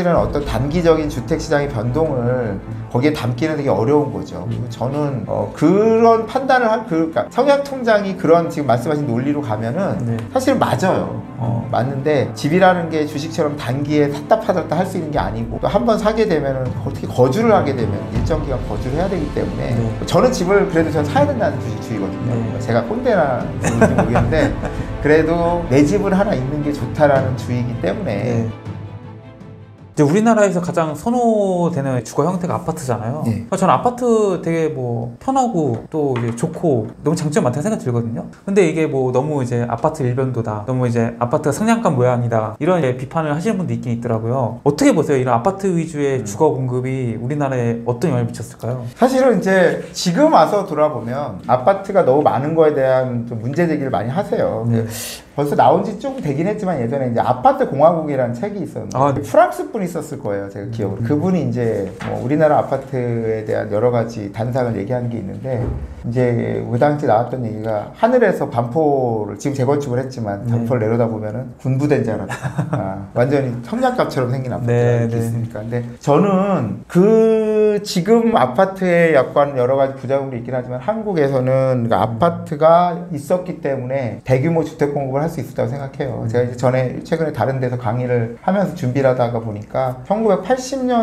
사실은 어떤 단기적인 주택 시장의 변동을 거기에 담기는 되게 어려운 거죠. 저는 어, 그런 판단을 한 그, 그러니까 성약 통장이 그런 지금 말씀하신 논리로 가면은 네. 사실 맞아요. 어, 맞는데 집이라는 게 주식처럼 단기에 샀다 팔았다 할 수 있는 게 아니고 또한번 사게 되면은 어떻게 거주를 하게 되면 일정 기간 거주를 해야 되기 때문에 네. 저는 집을 그래도 저는 사야 된다는 주식주의거든요. 네. 제가 꼰대나 그런지 모르겠는데 그래도 내 집은 하나 있는 게 좋다라는 주의이기 때문에 네. 이제 우리나라에서 가장 선호되는 주거 형태가 아파트잖아요. 네. 저는 아파트 되게 뭐 편하고 또 좋고 너무 장점 많다는 생각이 들거든요. 근데 이게 뭐 너무 이제 아파트 일변도다. 너무 이제 아파트가 상냥감 모양이다. 이런 비판을 하시는 분도 있긴 있더라고요. 어떻게 보세요? 이런 아파트 위주의 주거 공급이 우리나라에 어떤 영향을 미쳤을까요? 사실은 이제 지금 와서 돌아보면 아파트가 너무 많은 거에 대한 좀 문제 제기를 많이 하세요. 네. 벌써 나온 지 좀 되긴 했지만 예전에 이제 아파트 공화국이라는 책이 있었는데 아, 네. 프랑스 분이 썼을 거예요. 제가 기억으로. 그분이 이제 뭐 우리나라 아파트에 대한 여러 가지 단상을 얘기하는 게 있는데 이제 그 당시 나왔던 얘기가 하늘에서 반포를 지금 재건축을 했지만 네. 반포를 내려다 보면은 군부대인 줄 알았다. 아, 완전히 청량값처럼 생긴 아파트가 네, 네. 있으니까. 근데 저는 그 지금 아파트에 약간 여러 가지 부작용도 있긴 하지만 한국에서는 그 아파트가 있었기 때문에 대규모 주택 공급을 할 수 있었다고 생각해요. 제가 이제 전에 최근에 다른 데서 강의를 하면서 준비를 하다가 보니까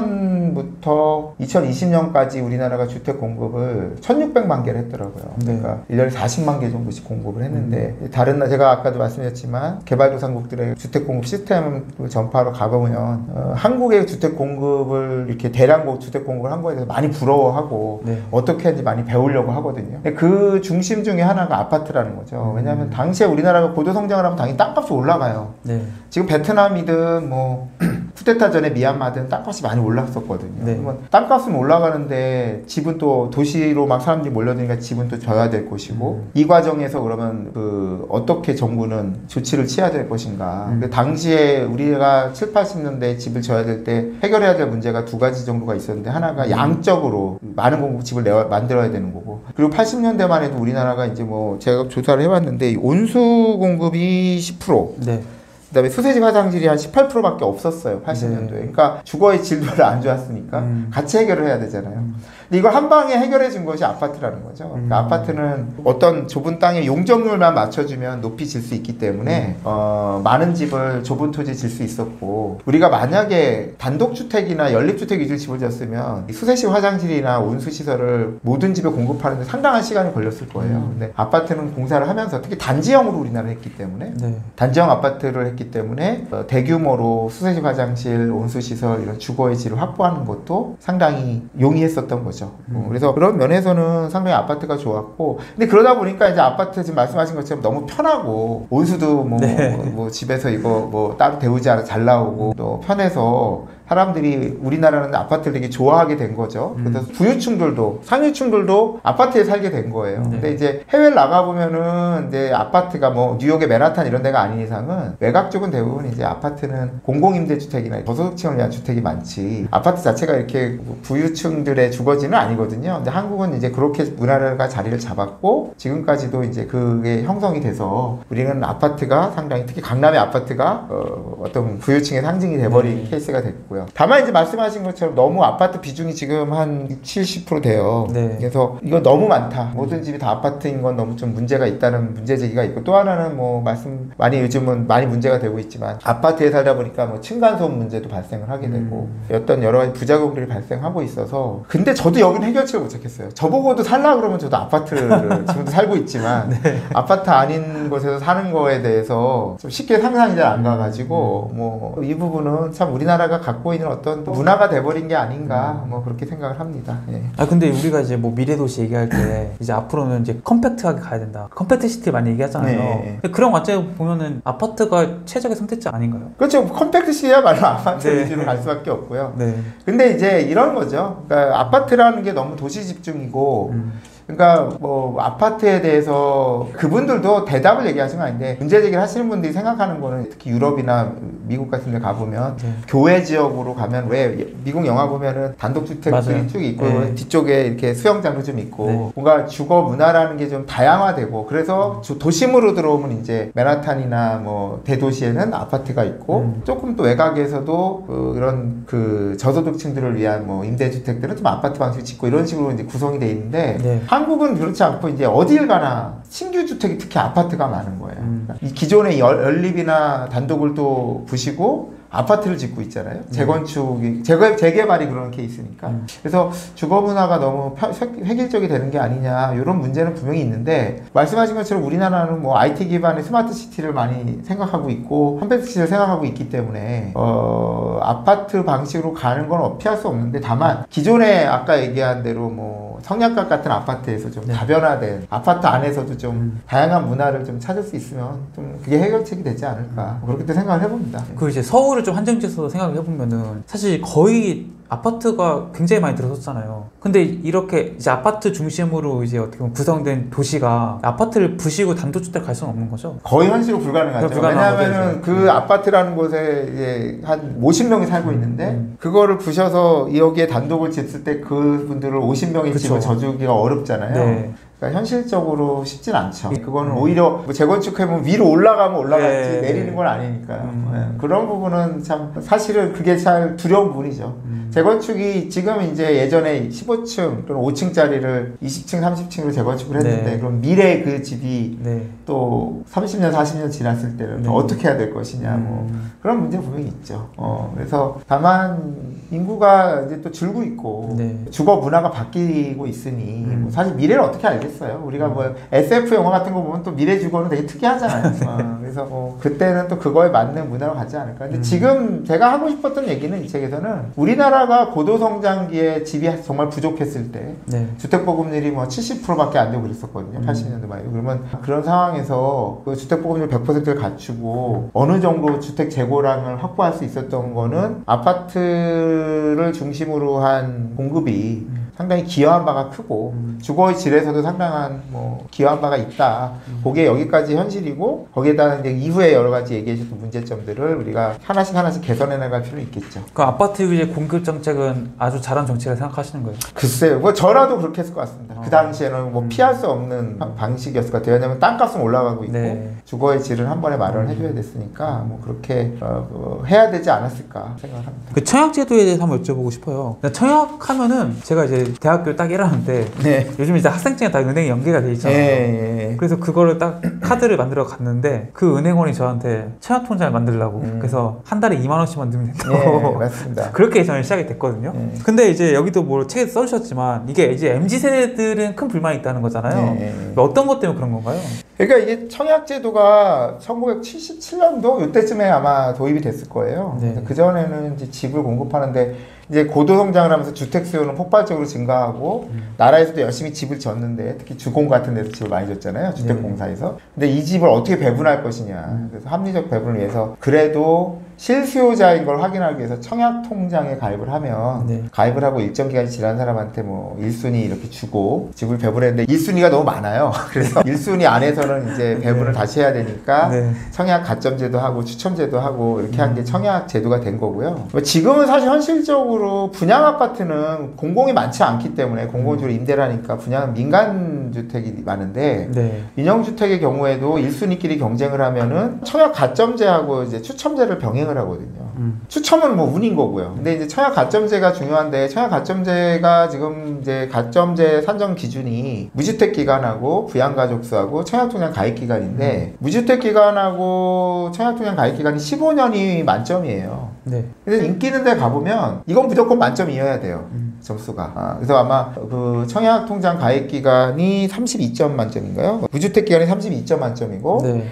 1980년부터 2020년까지 우리나라가 주택 공급을 1600만 개를 했더라고요. 네. 그러니까 1년에 40만 개 정도씩 공급을 했는데 다른 나 제가 아까도 말씀드렸지만 개발도상국들의 주택 공급 시스템을 전파로 가보면 어, 한국의 주택 공급을 이렇게 대량 고- 주택 공급을 한거 에 대해서 많이 부러워하고 네. 어떻게 하는지 많이 배우려고 하거든요. 그 중심 중에 하나가 아파트라는 거죠. 왜냐하면 당시에 우리나라가 고도 성장을 하면 당연히 땅값이 올라가요. 네. 지금 베트남이든 뭐 쿠데타 전에 미얀마든 땅값이 많이 올랐었거든요. 네. 그러면 땅값은 올라가는데 집은 또 도시로 막 사람들이 몰려드니까 집은 또 져야 될 것이고 음. 이 과정에서 그러면 그 어떻게 정부는 조치를 취해야 될 것인가. 음. 그 당시에 우리가 7, 80년대 집을 져야 될 때 해결해야 될 문제가 두 가지 정도가 있었는데 하나가 음. 양적으로 많은 공급 집을 내와, 만들어야 되는 거고 그리고 80년대만 해도 우리나라가 이제 뭐 제가 조사를 해봤는데 이 온수 공급이 10% 네. 그다음에 수세식 화장실이 한 18%밖에 없었어요. 80년도에. 그러니까 주거의 질도를 안 좋았으니까 음. 같이 해결을 해야 되잖아요. 근데 이걸 한 방에 해결해 준 것이 아파트라는 거죠. 그러니까 음. 아파트는 어떤 좁은 땅에 용적률만 맞춰주면 높이 질 수 있기 때문에 어, 많은 집을 좁은 토지에 질수 있었고 우리가 만약에 단독주택이나 연립주택 위주로 집을 지었으면 이 수세식 화장실이나 온수시설을 모든 집에 공급하는데 상당한 시간이 걸렸을 거예요. 음. 근데 아파트는 공사를 하면서 특히 단지형으로 우리나라를 했기 때문에 네. 단지형 아파트를 했기 때문에 어, 대규모로 수세식 화장실, 온수시설 이런 주거의 질을 확보하는 것도 상당히 용이했었던 거죠. 어, 그래서 그런 면에서는 상당히 아파트가 좋았고, 근데 그러다 보니까 이제 아파트 지금 말씀하신 것처럼 너무 편하고 온수도 뭐, 네. 뭐 집에서 이거 뭐 따로 데우지 않아 잘 나오고 또 편해서 사람들이 우리나라는 아파트를 되게 좋아하게 된 거죠. 그래서 부유층들도 상류층들도 아파트에 살게 된 거예요. 네. 근데 이제 해외를 나가 보면은 이제 아파트가 뭐 뉴욕의 맨하탄 이런 데가 아닌 이상은 외곽 쪽은 대부분 이제 아파트는 공공임대주택이나 저소득층을 위한 주택이 많지 아파트 자체가 이렇게 부유층들의 주거지는 아니거든요. 근데 한국은 이제 그렇게 문화가 자리를 잡았고 지금까지도 이제 그게 형성이 돼서 우리는 아파트가 상당히 특히 강남의 아파트가 어, 어떤 부유층의 상징이 돼버린 네. 케이스가 됐고요. 다만 이제 말씀하신 것처럼 너무 아파트 비중이 지금 한 60, 70% 돼요. 네. 그래서 이거 너무 많다. 모든 집이 다 아파트인 건 너무 좀 문제가 있다는 문제 제기가 있고 또 하나는 뭐 말씀 많이 요즘은 많이 문제가 되고 있지만 아파트에 살다 보니까 뭐 층간소음 문제도 발생을 하게 되고 어떤 여러 가지 부작용들이 발생하고 있어서 근데 저도 여기는 해결책을 못 찾겠어요. 저보고도 살라 그러면 저도 아파트를 지금도 살고 있지만 아파트 아닌 곳에서 사는 거에 대해서 좀 쉽게 상상이 잘 안 가가지고 뭐 이 부분은 참 우리나라가 갖고 있는 어떤 문화가 돼버린 게 아닌가 뭐 그렇게 생각을 합니다. 예. 아 근데 우리가 이제 뭐 미래 도시 얘기할 때 이제 앞으로는 이제 컴팩트하게 가야 된다. compact city 많이 얘기하잖아요. 네. 근데 그런 관점에 보면은 아파트가 최적의 선택지 아닌가요? 그렇죠. compact city야말로 아파트 네. 위주로 갈 수밖에 없고요. 네. 근데 이제 이런 거죠. 그러니까 아파트라는 게 너무 도시 집중이고 음. 그러니까 뭐 아파트에 대해서 그분들도 대답을 얘기하신 건 아닌데 문제 제기를 하시는 분들이 생각하는 거는 특히 유럽이나 미국 같은 데 가보면 네. 교외 지역으로 가면 왜 미국 영화 보면은 단독주택들이. 쭉 있고 네. 뒤쪽에 이렇게 수영장도 좀 있고 네. 뭔가 주거 문화라는 게 좀 다양화되고 그래서 주- 도심으로 들어오면 이제 맨하탄이나 뭐 대도시에는 아파트가 있고 음. 조금 또 외곽에서도 그 이런 그 저소득층들을 위한 뭐 임대주택들은 좀 아파트 방식 짓고 이런 식으로 이제 구성이 돼 있는데 네. 한국은 그렇지 않고 이제 어딜 가나 신규 주택이 특히 아파트가 많은 거예요. 음. 이 기존의 열- 연립이나 단독을 또 부시고 아파트를 짓고 있잖아요. 재건축이 재개, 재개발이 그런 케이스니까. 음. 그래서 주거 문화가 너무 펴- 획일적이 되는 게 아니냐 이런 문제는 분명히 있는데 말씀하신 것처럼 우리나라는 뭐 IT 기반의 smart city를 많이 생각하고 있고 compact city를 생각하고 있기 때문에 어, 아파트 방식으로 가는 건 피할 수 없는데 다만 기존에 아까 얘기한 대로 뭐 성냥갑 같은 아파트에서 좀 네. 다변화된 아파트 안에서도 좀 음. 다양한 문화를 좀 찾을 수 있으면 좀 그게 해결책이 되지 않을까 뭐 그렇게 또 생각을 해봅니다. 그 이제 서울을 좀 한정지어서 생각을 해보면은 사실 거의 아파트가 굉장히 많이 들어섰잖아요. 근데 이렇게 이제 아파트 중심으로 이제 어떻게 보면 구성된 도시가 아파트를 부시고 단독주택 갈 수는 없는 거죠. 거의 현실로 불가능하죠. 불가능한 왜냐하면은 거죠, 그 이제. 아파트라는 곳에 이제 한 50명이 살고 있는데 음. 그거를 부셔서 여기에 단독을 짓을 때 그분들을 50명이 그쵸. 집을 져주기가 어렵잖아요. 네. 그러니까 현실적으로 쉽진 않죠. 그거는 오히려 뭐 재건축하면 위로 올라가면 올라갈지 네. 내리는 건 아니니까요. 음. 네. 그런 부분은 참 사실은 그게 잘 두려운 부분이죠. 음. 재건축이 지금 이제 예전에 15층 또는 5층짜리를 20층, 30층으로 재건축을 했는데 네. 그럼 미래 그 집이 네. 또 30년, 40년 지났을 때는 네. 어떻게 해야 될 것이냐, 뭐 음. 그런 문제 분명히 있죠. 어, 그래서 다만 인구가 이제 또 줄고 있고 네. 주거 문화가 바뀌고 있으니 음. 뭐 사실 미래를 어떻게 알겠어요? 우리가 뭐 SF 영화 같은 거 보면 또 미래 주거는 되게 특이하잖아요. 어, 그래서 뭐 그때는 또 그거에 맞는 문화로 가지 않을까. 근데 음. 지금 제가 하고 싶었던 얘기는 이 책에서는 우리나라 가 고도 성장기에 집이 정말 부족했을 때 네. 주택 보급률이 뭐 70%밖에 안 되고 그랬었거든요. 음. 80년도 말에. 그러면 그런 상황에서 그 주택 보급률 100%를 갖추고 어느 정도 주택 재고량을 확보할 수 있었던 거는 아파트를 중심으로 한 공급이 상당히 기여한 바가 크고 음. 주거의 질에서도 상당한 뭐 기여한 바가 있다. 음. 그게 여기까지 현실이고 거기에다 이제 이후에 여러 가지 얘기해주셨던 문제점들을 우리가 하나씩 하나씩 개선해 나갈 필요는 있겠죠. 그 아파트 위의 공급 정책은 아주 잘한 정책을 생각하시는 거예요. 글쎄요. 뭐 저라도 그렇게 했을 것 같습니다. 어. 그 당시에는 뭐 음. 피할 수 없는 방- 방식이었을 것 같아요. 왜냐하면 땅값은 올라가고 있고 네. 주거의 질을 한 번에 마련을 해줘야 됐으니까 뭐 그렇게 어, 뭐 해야 되지 않았을까 생각을 합니다. 그 청약 제도에 대해서 한번 여쭤보고 싶어요. 청약하면은 제가 이제 대학교 딱 1학년 때 네. 요즘 이제 학생증에 다 은행이 연계가 돼 예, 있잖아요. 예. 그래서 그거를 딱 카드를 만들어 갔는데 그 은행원이 저한테 청약 통장을 만들라고 음. 그래서 한 달에 2만 원씩만 넣으면 예, 된다고 맞습니다. 그렇게 저는 시작이 됐거든요. 예. 근데 이제 여기도 뭐 책에 써주셨지만 이게 이제 mz 세대들은 큰 불만이 있다는 거잖아요. 예, 예. 어떤 것 때문에 그런 건가요? 그러니까 이게 청약 제도가 1977년도 이때쯤에 아마 도입이 됐을 거예요. 네. 그 전에는 이제 집을 공급하는데 이제 고도 성장을 하면서 주택 수요는 폭발적으로 증가하고 음. 나라에서도 열심히 집을 졌는데 특히 주공 같은 데서 집을 많이 졌잖아요. 주택공사에서. 근데 이 집을 어떻게 배분할 것이냐. 그래서 합리적 배분을 위해서 그래도 실수요자인 걸 확인하기 위해서 청약 통장에 가입을 하면 네. 가입을 하고 일정 기간 지난 사람한테 뭐 1순위 이렇게 주고 집을 배분했는데 1순위가 너무 많아요. 그래서 1순위 안에서는 이제 배분을 다시 해야 되니까 네. 청약 가점제도 하고 추첨제도 하고 이렇게 한 게 청약 제도가 된 거고요. 뭐 지금은 사실 현실적으로 분양 아파트는 공공이 많지 않기 때문에 공공주로 임대를 하니까 분양은 민간 주택이 많은데 네. 인형주택의 경우에도 1순위끼리 경쟁을 하면은 청약 가점제하고 이제 추첨제를 병행 을 하거든요. 음. 추첨은 뭐 운인 거고요. 근데 이제 청약 가점제가 중요한데 청약 가점제가 지금 이제 가점제 산정 기준이 무주택 기간하고 부양가족 수하고 청약통장 가입 기간인데 무주택 기간하고 청약통장 가입 기간이 15년이 만점이에요. 네. 근데 인기 있는 데 가보면 이건 무조건 만점이어야 돼요. 음. 점수가. 아, 그래서 아마 그 청약통장 가입 기간이 32점 만점인가요? 무주택 기간이 32점 만점이고 네.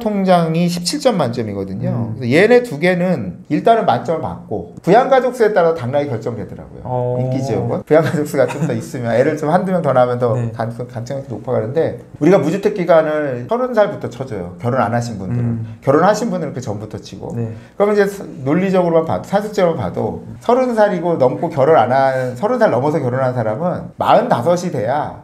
청약통장이 17점 만점이거든요. 음. 얘네 두 개는 일단은 만점을 받고 부양가족 수에 따라 당락이 결정되더라고요. 어. 인기 지역은 부양가족 수가 좀 더 있으면 애를 좀 한두 명 더 낳으면 더 네. 간, 가능성이 높아가는데 우리가 무주택 기간을 30살부터 쳐줘요. 결혼 안 하신 분들은. 음. 결혼하신 분들은 그 전부터 치고. 네. 그러면 이제 사- 논리적으로만 봐도 산술적으로 봐도 서른 살이고 넘고 결혼 안한 서른 살 넘어서 결혼한 사람은 마흔 다섯이 돼야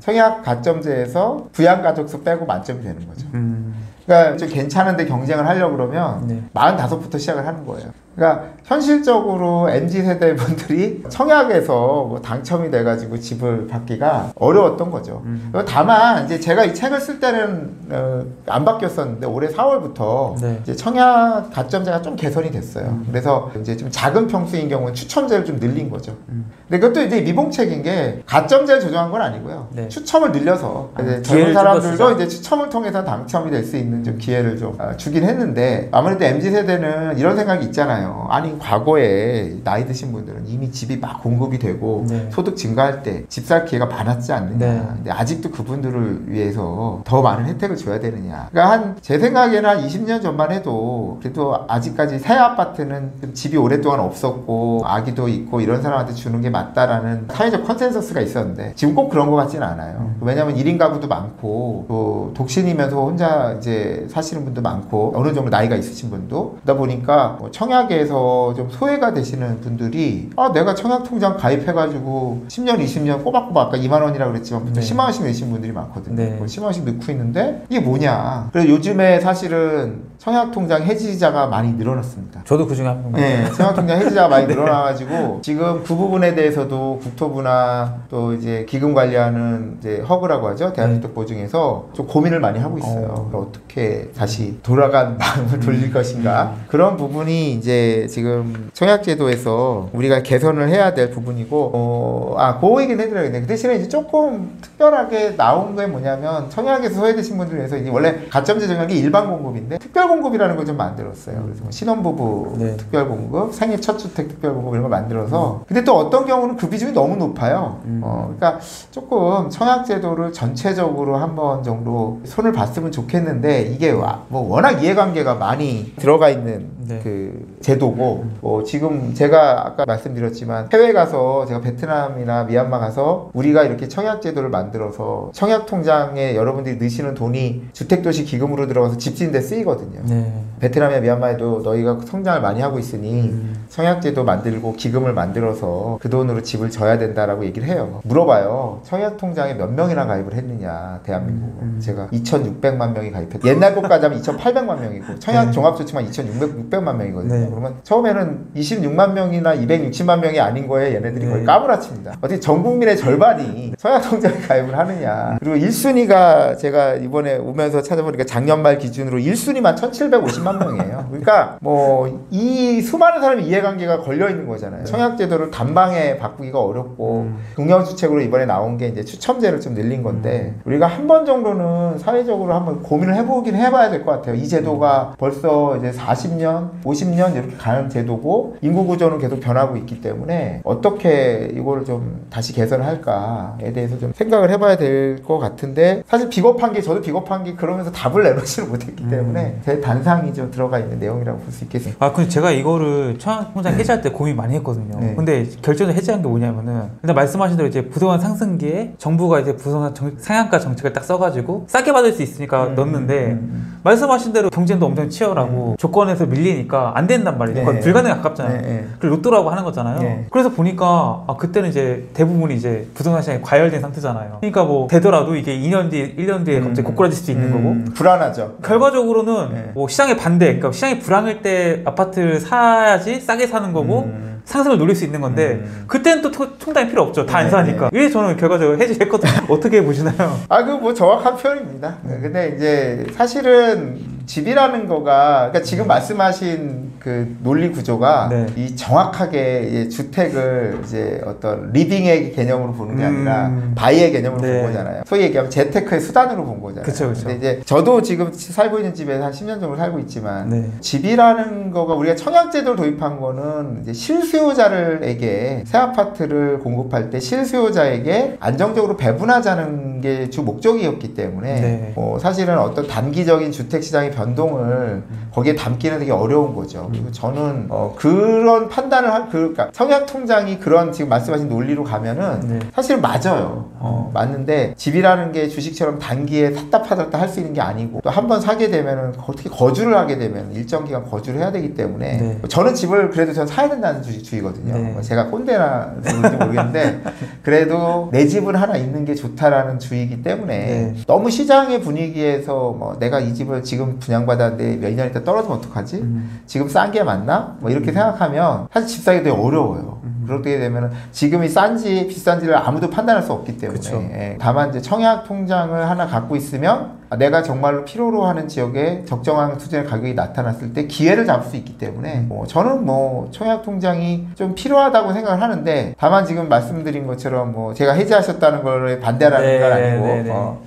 청약 가점제에서 부양가족수 빼고 만점이 되는 거죠. 음, 그러니까 좀 괜찮은데 경쟁을 하려고 그러면 네. 45부터 시작을 하는 거예요. 그러니까 현실적으로 MZ 세대 분들이 청약에서 뭐 당첨이 돼가지고 집을 받기가 어려웠던 거죠. 음. 다만 이제 제가 이 책을 쓸 때는 어, 안 바뀌었었는데 올해 4월부터 네. 이제 청약 가점제가 좀 개선이 됐어요. 음. 그래서 이제 좀 작은 평수인 경우는 추첨제를 좀 늘린 거죠. 음. 근데 그것도 이제 미봉책인 게 가점제를 조정한 건 아니고요. 네. 추첨을 늘려서 아, 이제 젊은 사람들도. 이제 추첨을 통해서 당첨이 될 수 있는 좀 기회를 좀 아, 주긴 했는데 아무래도 mz 세대는 이런 생각이 있잖아요. 아니 과거에 나이 드신 분들은 이미 집이 막 공급이 되고 네. 소득 증가할 때 집 살 기회가 많았지 않느냐. 네. 근데 아직도 그분들을 위해서 더 많은 혜택을 줘야 되느냐. 그러니까 한 제 생각에는 한 20년 전만 해도 그래도 아직까지 새 아파트는 좀 집이 오랫동안 없었고 아기도 있고 이런 사람한테 주는 게 맞다라는 사회적 컨센서스가 있었는데 지금 꼭 그런 것 같지는 않아요. 왜냐하면 1인 가구도 많고 또 독신이면서 혼자 이제 사시는 분도 많고 어느 정도 나이가 있으신 분도 그러다 보니까 뭐 청약에서 좀 소외가 되시는 분들이 아 내가 청약 통장 가입해가지고 10년 20년 꼬박꼬박 아까 2만 원이라고 그랬지만 보통 네. 10만 원씩 내신 분들이 많거든요. 네. 뭐 10만 원씩 넣고 있는데 이게 뭐냐? 그래서 요즘에 사실은 청약 통장 해지자가 많이 늘어났습니다. 저도 그 중에 한 명. 네, 생활통장 해지자가 많이 늘어나가지고 지금 그 부분에 대해서도 국토부나 또 이제 기금 관리하는 이제 허그라고 하죠 대한주택보증에서 좀 고민을 많이 하고 있어요. 어. 어떻게 다시 돌아간 마음을 돌릴 것인가 그런 부분이 이제 지금 청약제도에서 우리가 개선을 해야 될 부분이고 어, 아그 얘기는 해드려야겠네. 그 대신에 이제 조금 특별하게 나온 게 뭐냐면 청약에서 소외되신 분들 위해서 이제 원래 가점제 정약이 일반 공급인데 특별 공급이라는 걸 좀 만들었어요. 그래서 뭐 신혼부부 네. 특별 공급, 생애 첫 주택 특별 공급 이런 걸 만들어서 근데 또 어떤 경우는 그 비중이 너무 높아요. 음. 어, 그러니까 조금 청약 제도를 전체적으로 한 번 정도 손을 봤으면 좋겠는데 이게 와- 뭐 워낙 이해관계가 많이 들어가 있는 네. 그 제도고 뭐 지금 제가 아까 말씀드렸지만 해외 가서 제가 베트남이나 미얀마 가서 우리가 이렇게 청약 제도를 만들어서 청약 통장에 여러분들이 넣으시는 돈이 주택도시 기금으로 들어가서 집 짓는 데 쓰이거든요. 네. 베트남이나 미얀마에도 너희가 성장을 많이 하고 있으니 음. 청약제도 만들고 기금을 만들어서 그 돈으로 집을 져야 된다라고 얘기를 해요. 물어봐요. 청약 통장에 몇 명이나 가입을 했느냐 대한민국. 음. 제가 2,600만 명이 가입했. 옛날 것까지 하면 2,800만 명이고 청약 네. 종합조치만 2,600만 명이거든요. 네. 그러면 처음에는 26만 명이나 260만 명이 아닌 거에 얘네들이 네. 거의 까무라칩니다. 어떻게 전 국민의 절반이 청약 통장에 가입을 하느냐. 그리고 1순위가 제가 이번에 오면서 찾아보니까 작년 말 기준으로 1순위만 1,750만 명이에요. 그러니까 뭐 이 수많은 사람이 이해관계가 걸려 있는 거잖아요. 청약제도를 단방에 바꾸기가 어렵고 음. 동영주책으로 이번에 나온 게 이제 추첨제를 좀 늘린 건데 우리가 한 번 정도는 사회적으로 한번 고민을 해보긴 해봐야 될 것 같아요. 이 제도가 벌써 이제 40년, 50년 이렇게 가는 제도고 인구 구조는 계속 변하고 있기 때문에 어떻게 이거를 좀 다시 개선할까에 대해서 좀 생각을 해봐야 될 것 같은데 사실 비겁한 게 저도 비겁한 게 그러면서 답을 내놓지를 못했기 때문에 제 단상이 좀 들어가 있는 내용이라고 볼 수 있겠습니다. 아, 근데 제가 이거를 청약통장 해지할 때 고민 많이 했거든요. 네. 근데 결정을 해지한 게 뭐냐면은 일단 말씀하신 대로 이제 부동산 상승기에 정부가 이제 부동산 정- 상한가 정책을 딱 써가지고 싸게 받을 수 있으니까 음, 넣었는데 음, 말씀하신 대로 경쟁도 엄청 치열하고 조건에서 밀리니까 안 된단 말이에요. 네. 불가능에 가깝잖아요. 네, 네. 그리고 로또라고 하는 거잖아요. 네. 그래서 보니까 아, 그때는 이제 대부분이 이제 부동산 시장이 과열된 상태잖아요. 그러니까 뭐 되더라도 이게 2년 뒤에 1년 뒤에 갑자기 음, 고꾸라질 수 있는 음, 거고 불안하죠. 결과적으로는 네. 뭐 시장의 반 대, 그러니까 시장이 불황일 때 아파트를 사야지 싸게 사는 거고 음. 상승을 노릴 수 있는 건데 음. 그때는 또 통- 통장이 필요 없죠. 다안 네, 사니까. 이게 저는 결과적으로 해지했거든요. 어떻게 보시나요? 아, 그 뭐 정확한 표현입니다. 근데 이제 사실은 집이라는 거가, 그러니까 지금 말씀하신 그 논리 구조가 네. 이 정확하게 이제 주택을 이제 어떤 리빙의 개념으로 보는 게 아니라 음. 바이의 개념으로 네. 본 거잖아요. 소위 얘기하면 재테크의 수단으로 본 거잖아요. 그쵸, 그쵸. 근데 이제 저도 지금 살고 있는 집에서 한 10년 정도 살고 있지만 네. 집이라는 거가 우리가 청약제도를 도입한 거는 이제 실수요자들에게 새 아파트를 공급할 때 실수요자에게 안정적으로 배분하자는 게 주 목적이었기 때문에 네. 어, 사실은 어떤 단기적인 주택 시장의 변동을 거기에 담기는 되게 어려운 거죠. 그리고 저는 어, 그런 판단을 할, 그, 그러니까 청약 통장이 그런 지금 말씀하신 논리로 가면은 네. 사실 맞아요. 어, 맞는데 집이라는 게 주식처럼 단기에 샀다 팔았다 할 수 있는 게 아니고 또 한 번 사게 되면은 어떻게 거주를 하게 되면 일정 기간 거주를 해야 되기 때문에 네. 저는 집을 그래도 저는 사야 된다는 주, 주의거든요. 네. 뭐 제가 꼰대나 그런지 모르겠는데 그래도 내 집은 하나 있는 게 좋다라는 주의이기 때문에 네. 너무 시장의 분위기에서 뭐 내가 이 집을 지금 분양받았는데 몇 년 있다 떨어지면 어떡하지? 음. 지금 싼 게 맞나? 뭐 이렇게 생각하면 사실 집 사기 되게 어려워요. 음. 그렇게 되면 지금이 싼지 비싼지를 아무도 판단할 수 없기 때문에. 예. 다만 이제 청약 통장을 하나 갖고 있으면 아, 내가 정말로 필요로 하는 지역에 적정한 투자 가격이 나타났을 때 기회를 잡을 수 있기 때문에 뭐 저는 뭐 청약 통장이 좀 필요하다고 생각을 하는데 다만 지금 말씀드린 것처럼 뭐 제가 해지하셨다는 걸 반대하는 네, 건 아니고 네, 네. 어,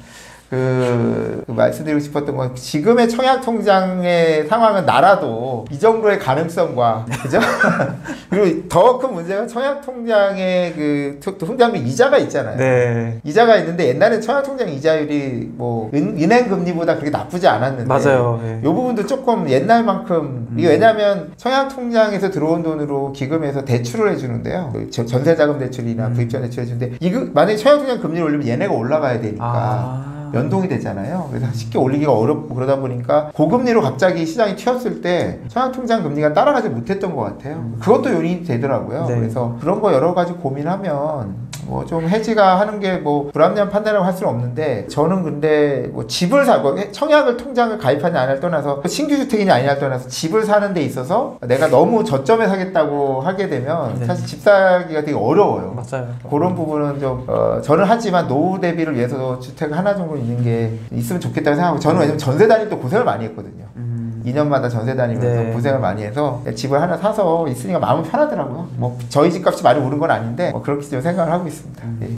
그, 그 말씀드리고 싶었던 건 지금의 청약 통장의 상황은 나라도 이 정도의 가능성과 그죠? 그리고 더 큰 문제가 청약 통장의 그 투- 통장비 이자가 있잖아요. 네. 이자가 있는데 옛날엔 청약 통장 이자율이 뭐 은, 은행 금리보다 그렇게 나쁘지 않았는데 맞아요. 예. 이 부분도 조금 옛날만큼 이게 왜냐하면 청약 통장에서 들어온 돈으로 기금에서 대출을 해주는데요. 그 저- 전세자금 대출이나 음. 구입자 대출 해주는데 이거 만약에 청약 통장 금리를 올리면 얘네가 올라가야 되니까 아. 연동이 되잖아요. 그래서 쉽게 올리기가 어렵고 그러다 보니까 고금리로 갑자기 시장이 튀었을 때 청약통장 금리가 따라가지 못했던 것 같아요. 그것도 요인이 되더라고요. 네. 그래서 그런 거 여러 가지 고민하면 뭐 좀 해지가 하는 게 뭐 불합리한 판단이라고 할 수는 없는데 저는 근데 뭐 집을 사고 청약을 통장을 가입하냐 안 하냐를 떠나서 신규 주택이냐 아니냐를 떠나서 집을 사는 데 있어서 내가 너무 저점에 사겠다고 하게 되면 네. 사실 집 사기가 되게 어려워요. 맞아요. 그런 부분은 좀 어, 저는 하지만 노후 대비를 위해서 주택 하나 정도 있는 게 있으면 좋겠다고 생각하고 저는 왜냐면 전세 다닐 때 고생을 많이 했거든요. 음. 2년마다 전세 다니면서 네. 고생을 많이 해서 집을 하나 사서 있으니까 마음은 편하더라고요. 뭐 저희 집 값이 많이 오른 건 아닌데 뭐 그렇게 좀 생각을 하고 있습니다. 예.